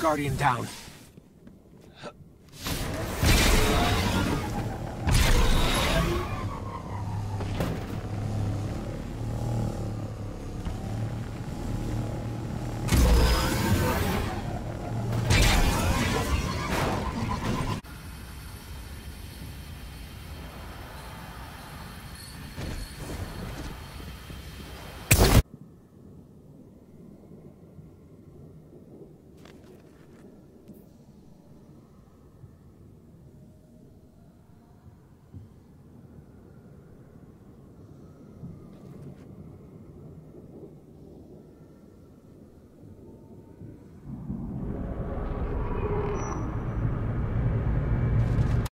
Guardian down.